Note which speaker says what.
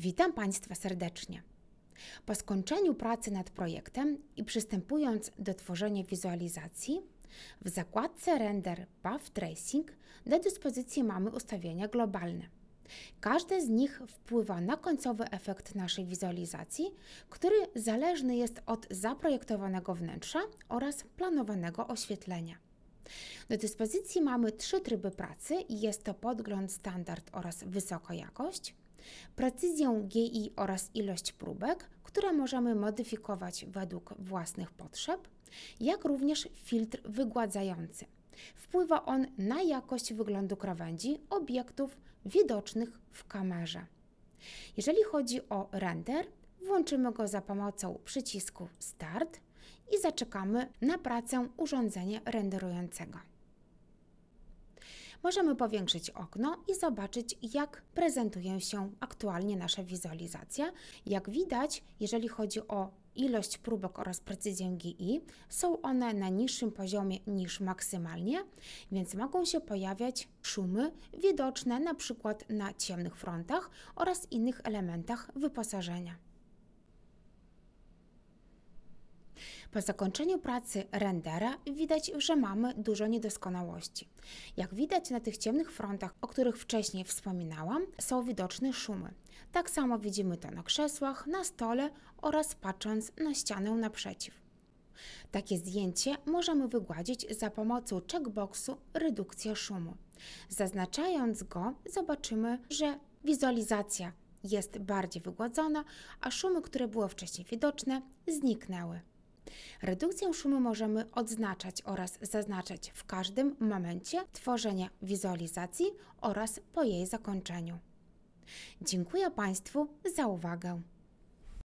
Speaker 1: Witam Państwa serdecznie. Po skończeniu pracy nad projektem i przystępując do tworzenia wizualizacji, w zakładce Render Path Tracing do dyspozycji mamy ustawienia globalne. Każde z nich wpływa na końcowy efekt naszej wizualizacji, który zależny jest od zaprojektowanego wnętrza oraz planowanego oświetlenia. Do dyspozycji mamy trzy tryby pracy i jest to podgląd standard oraz wysokojakość, precyzję GI oraz ilość próbek, które możemy modyfikować według własnych potrzeb, jak również filtr wygładzający. Wpływa on na jakość wyglądu krawędzi obiektów widocznych w kamerze. Jeżeli chodzi o render, włączymy go za pomocą przycisku Start i zaczekamy na pracę urządzenia renderującego. Możemy powiększyć okno i zobaczyć, jak prezentuje się aktualnie nasza wizualizacja. Jak widać, jeżeli chodzi o ilość próbek oraz precyzję GI, są one na niższym poziomie niż maksymalnie, więc mogą się pojawiać szumy widoczne na przykład na ciemnych frontach oraz innych elementach wyposażenia. Po zakończeniu pracy rendera widać, że mamy dużo niedoskonałości. Jak widać na tych ciemnych frontach, o których wcześniej wspominałam, są widoczne szumy. Tak samo widzimy to na krzesłach, na stole oraz patrząc na ścianę naprzeciw. Takie zdjęcie możemy wygładzić za pomocą checkboxu redukcja szumu. Zaznaczając go, zobaczymy, że wizualizacja jest bardziej wygładzona, a szumy, które były wcześniej widoczne, zniknęły. Redukcję szumu możemy odznaczać oraz zaznaczać w każdym momencie tworzenia wizualizacji oraz po jej zakończeniu. Dziękuję Państwu za uwagę.